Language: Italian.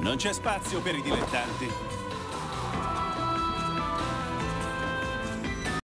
Non c'è spazio per i dilettanti.